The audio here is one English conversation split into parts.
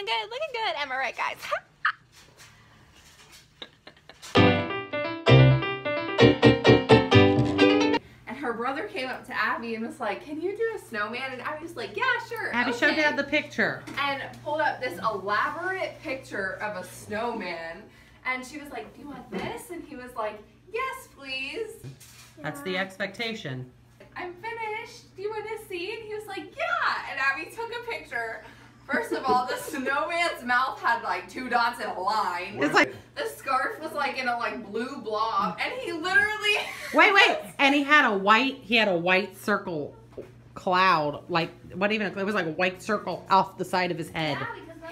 Feeling good? Looking good. Am I right, guys? And her brother came up to Abby and was like, Can you do a snowman? And Abby was like, Yeah, sure. Abby, show okay." Dad the picture. and pulled up this elaborate picture of a snowman. And she was like, Do you want this? And he was like, Yes, please. That's the expectation. I'm finished. Do you want to see? And he was like, Yeah. And Abby took a picture. First the snowman's mouth had like two dots in a line. It's like, The scarf was like in a like blue blob, and he literally. wait, wait. And he had a white, he had a white circle cloud, like, what even, it was like a white circle off the side of his head.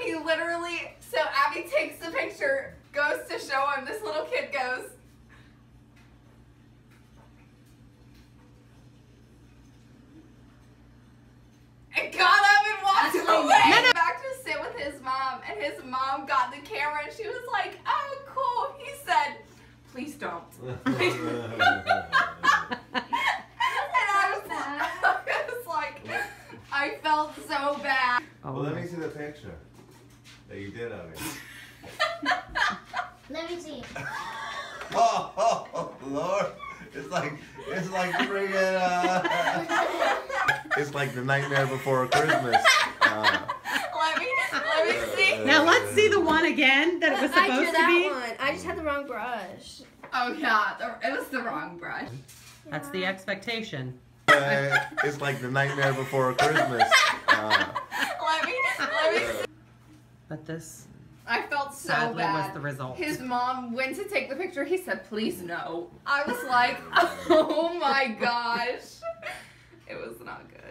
He literally. So Abby takes the picture, goes to show him. This little kid goes. And got up and walked That's away. my No, no. Back to sit with his mom, and his mom got the camera, and she was like, "Oh, cool." He said, "Please don't." and I was, I was like, I felt so bad. Oh, Well, let me see the picture that you did of it. Let me see. Oh, oh, oh, Lord. It's like, it's like friggin', uh, it's like the nightmare before Christmas. Uh, Let me, let me see. Now let's see the one again that it was supposed I drew supposed to that be. one. I just had the wrong brush. Oh yeah, the, it was the wrong brush. That's the expectation. uh, it's like the nightmare before Christmas. Uh, Let me, let me. But this I felt so sadly bad. was the result. His mom went to take the picture. He said, "Please no." I was like, "Oh my gosh," it was not good.